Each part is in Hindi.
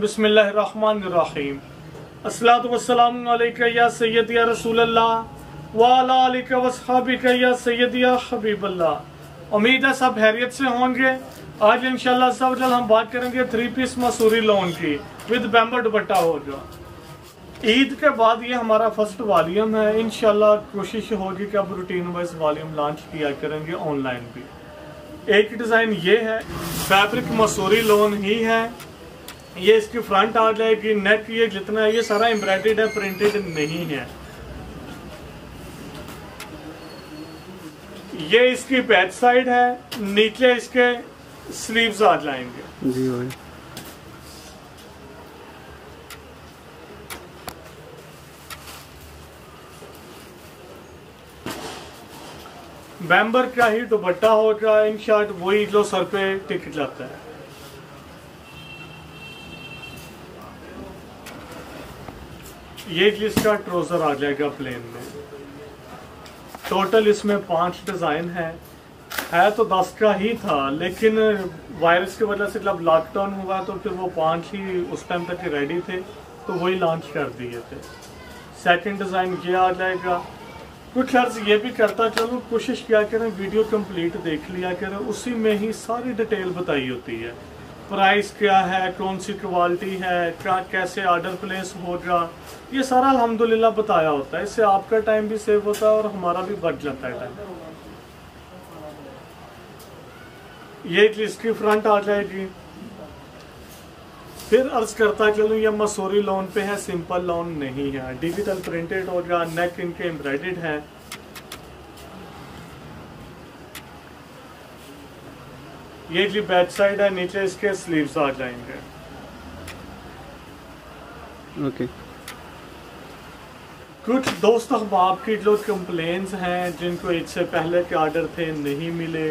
बिस्मिल्लाहिर्रहमानिर्रहीम अस्सलातु वस्सलामु या सय्यद या रसूल अल्लाह व अला आलिका वसहाबिका या सय्यद या हबीब उम्मीद है सब हैरियत से होंगे आज इंशाल्लाह सब हम बात करेंगे थ्री पीस मसूरी लोन की विद बैम्बर दुपट्टा होगा ईद के बाद ये हमारा फ़र्स्ट वॉल्यूम है इनशाला कोशिश होगी कि अब रूटीन वाइज वॉल्यूम लॉन्च किया करेंगे ऑनलाइन भी एक डिज़ाइन ये है, फैब्रिक मसूरी लोन ही है। ये इसकी फ्रंट आ जाएगी नेक ये जितना है, ये सारा एम्ब्रॉयडेड है प्रिंटेड नहीं है। ये इसकी बैक साइड है, नीचे इसके स्लीव्स आ जाएँगे। जी भाई। बैम्बर का ही दुपट्टा होगा इन शर्ट वही जो सर पे टिक जाता है। ये जिसका ट्रोजर आ जाएगा प्लेन में। टोटल इसमें पाँच डिज़ाइन है। है तो दस का ही था, लेकिन वायरस की वजह से जब लॉकडाउन हुआ तो फिर वो पाँच ही उस टाइम तक रेडी थे तो वही लॉन्च कर दिए थे। सेकंड डिज़ाइन ये आ जाएगा। कुछ अर्ज़ ये भी करता चलो, कोशिश किया करें, वीडियो कंप्लीट देख लिया करें, उसी में ही सारी डिटेल बताई होती है। प्राइस क्या है, कौन सी क्वालिटी है, क्या, कैसे ऑर्डर प्लेस होगा ये सारा अल्हम्दुलिल्लाह बताया होता है। इससे आपका टाइम भी सेव होता है और हमारा भी बच जाता है टाइम ये इसकी फ्रंट आ जाएगी। फिर अर्ज़ करता चलूँ ये मसूरी लोन पे है सिंपल लोन नहीं है। डिजिटल प्रिंटेड होगा नेक इनके एम्ब्रॉयडेड है। ये जी बैक साइड है नीचे इसके स्लीव्स आ जाएँगे। ओके कुछ दोस्त अहबाब की जो कंप्लेन्स हैं जिनको इससे पहले के ऑर्डर थे नहीं मिले।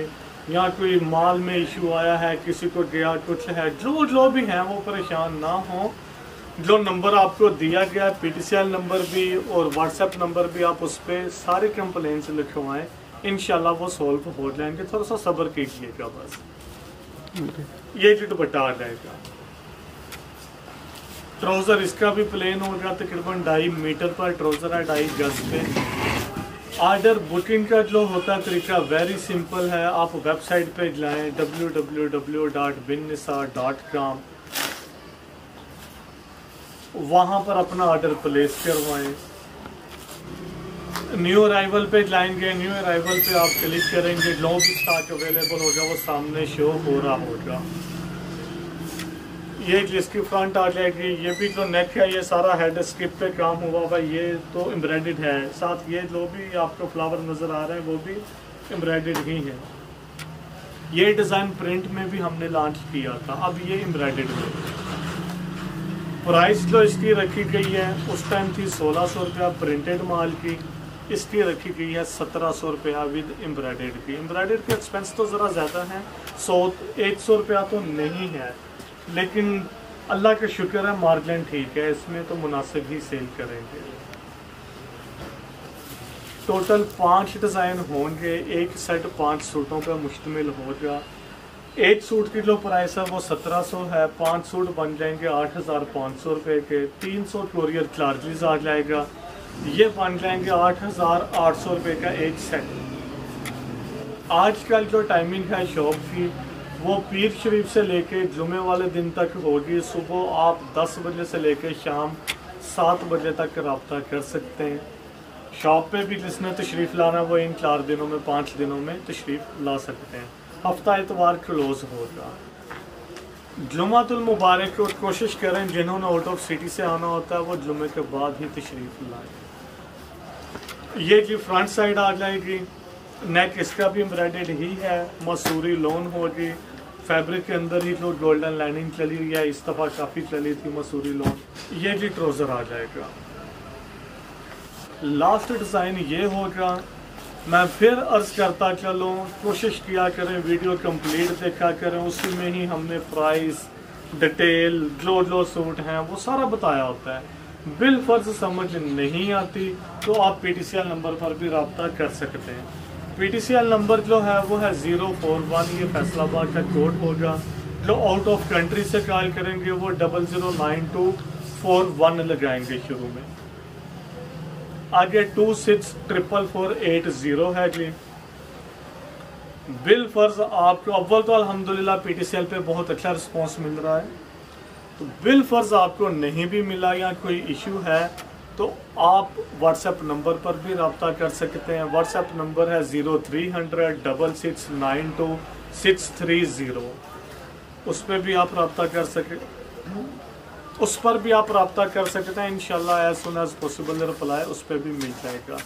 या कोई माल में इशू आया है, किसी को गया कुछ है, जो जो भी हैं, वो परेशान ना हो। जो नंबर आपको दिया गया है पीटीसीएल नंबर भी और व्हाट्सएप नंबर भी आप उस पर सारे कंप्लेन्स लिखवाएँ। इनशाला वो सॉल्व हो जाएँगे। थोड़ा सा सब्र कीजिएगा बस। ये जो दुपट्टा आ जाएगा। ट्राउज़र इसका भी प्लेन होगा तकरीबन ढाई मीटर पर ट्राउज़र है, ढाई गज पे। ऑर्डर बुकिंग का जो होता तरीका वेरी सिंपल है। आप वेबसाइट पे जाएँ www.binisa.com वहाँ पर अपना ऑर्डर प्लेस करवाएँ। न्यू अराइवल पे जाएँगे न्यू अराइवल पे आप क्लिक करेंगे जो भी स्टॉक अवेलेबल होगा वो सामने शो हो रहा होगा। ये जिसकी फ्रंट आ जाएगी, ये भी जो नेक है, ये सारा हेड स्किप पे काम हुआ हुआ, ये तो एम्ब्रॉयडेड है। साथ ये जो भी आपको फ्लावर नज़र आ रहे हैं, वो भी एम्ब्रॉयडेड ही है। ये डिज़ाइन प्रिंट में भी हमने लॉन्च किया था, अब ये एम्ब्रॉयडेड में प्राइस जो इसकी रखी गई है, उस टाइम थी सोलह सौ रुपया प्रिंटेड माल की। इसकी रखी गई है सत्रह सौ रुपया विद एम्ब्रॉयडेड की। एम्ब्रॉयडेड के एक्सपेंस तो ज़रा ज़्यादा है, सौ, एक सौ रुपया तो नहीं है। लेकिन अल्लाह का शुक्र है, मार्जिन ठीक है, इसमें तो मुनासिब ही सेल करेंगे। टोटल पाँच डिज़ाइन होंगे, एक सेट पाँच सूटों पर मुश्तमिल होगा। एक सूट की जो प्राइस है, वो सत्रह सौ है, पाँच सूट बन जाएँगे आठ हज़ार पाँच सौ रुपये के, तीन सौ कोरियर चार्जेस आ जाएगा। ये बन जाएँगे आठ हज़ार आठ सौ रुपये का एक सेट आजकल जो टाइमिंग है शॉप की वो पीर शरीफ से लेके जुमे वाले दिन तक होगी। सुबह आप 10 बजे से लेके शाम 7 बजे तक रबता कर सकते हैं। शॉप पे भी जिसने तशरीफ़ लाना वो इन चार दिनों में, पाँच दिनों में तशरीफ़ ला सकते हैं। हफ़्ता एतवार क्लोज होगा। जुमातुल मुबारक को कोशिश करें, जिन्होंने आउट ऑफ़ सिटी से आना होता है, वो जुमे के बाद ही तशरीफ़ लाएँ। ये जी फ्रंट साइड आ जाएगी। नेक इसका भी एम्ब्रॉयडेड ही है। मसूरी लोन होगी फैब्रिक के अंदर ही जो गोल्डन लाइनिंग चली हुई है, इस दफ़ा काफ़ी चली थी मसूरी लोन ये भी ट्रोज़र आ जाएगा। लास्ट डिज़ाइन ये होगा मैं फिर अर्ज़ करता चलूँ, कोशिश किया करें वीडियो कंप्लीट देखा करें। उसी में ही हमने प्राइस डिटेल जो जो सूट हैं, वो सारा बताया होता है। बिल फ़र्ज़ समझ नहीं आती तो आप पी नंबर पर भी रबता कर सकते हैं। पीटीसीएल नंबर जो है, वो है ज़ीरो फोर वन ये फैसलाबाद का कोड होगा। जो आउट ऑफ़ कंट्री से ट्रायल करेंगे, वो double zero nine two four one लगाएँगे शुरू में। आगे two six triple four eight zero है जी। बिल फ़र्ज़ आपको अव्वल तो अल्हम्दुलिल्लाह पीटीसीएल पे बहुत अच्छा रिस्पांस मिल रहा है। तो बिल फ़र्ज़ आपको नहीं भी मिला, या कोई इशू है तो आप व्हाट्सएप नंबर पर भी रबता कर सकते हैं। व्हाट्सएप नंबर है zero three hundred double six nine two six three zero. उस पर भी आप रबता कर सके उस पर भी आप रबता कर सकते हैं। इनशाला as soon as possible reply उस पर भी मिल जाएगा।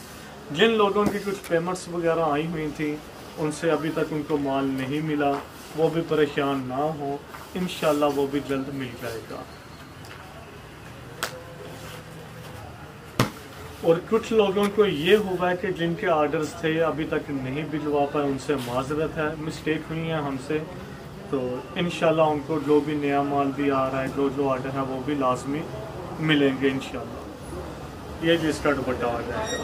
जिन लोगों की कुछ पेमेंट्स वगैरह आई हुई थी, उनसे अभी तक उनको माल नहीं मिला, वो भी परेशान ना हो। इन वो भी जल्द मिल जाएगा। और कुछ लोगों को ये हुआ है कि जिनके आर्डर्स थे, अभी तक नहीं भिजवा पाए, उनसे माजरत है। मिस्टेक हुई है हमसे। तो इन उनको जो भी नया माल भी आ रहा है, जो जो आर्डर है, वो भी लाजमी मिलेंगे इन ये भी इसका दुपट्टा आ जाएगा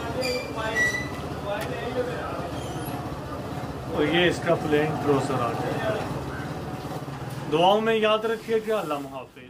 और ये इसका प्लेन ट्रोसर आ जाएगा दुआओं में याद रखिए कि अल्लाह हाफिज